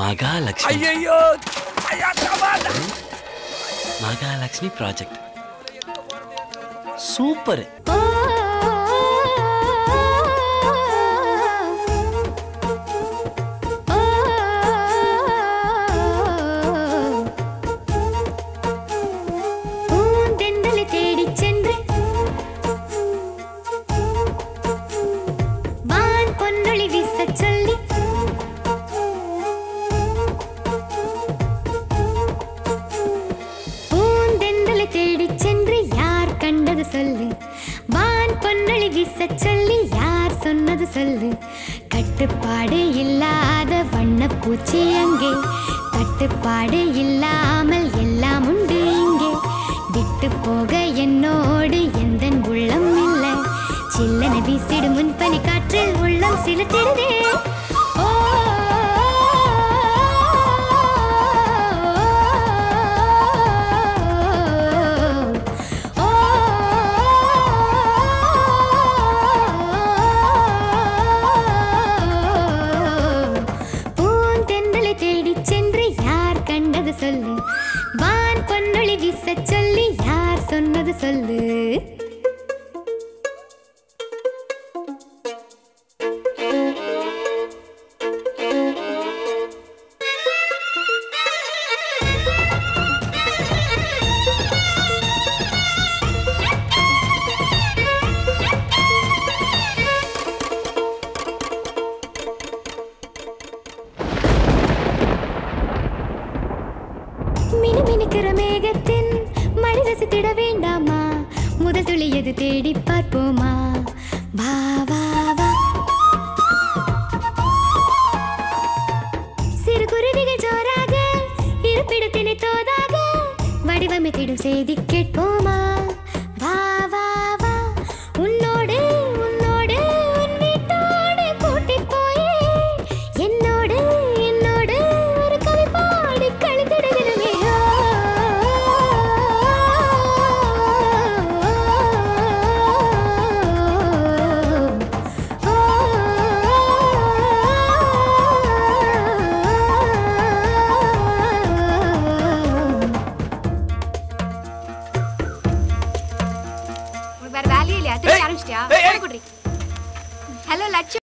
மகாலட்சுமி. ஐயோ Mahalakshmi project super. சொல்லு. கட்டுப்பாடு இல்லாத வண்ண பூச்சி அங்கே கட்டுப்பாடு இல்லாமல் எல்லாம் உண்டு இங்கே. விட்டு போக என்னோடு எந்த உள்ளம் இல்லை. சில்லனை வீசிடும் முன்பனி காற்றில் உள்ளம் சிலுத்திடுதே. சொல்லு. வான் பொன்னொழி வீச சொல்லி யார் சொன்னது சொல்லு? மினுமினுக்கிற மேகத்தின் மழை ரசித்திட வேண்டாமா? முதல் துளி எது தேடி பார்ப்போமா? வா வா வா. சிறு குருவிகள் ஜோராக இருப்பிடத்தினை தோதாக வடிவமைத்திடும் செய்தி கேட்போமா? திருப்பி ஆரம்பிச்சிட்டியா? ஹலோ லட்சுமி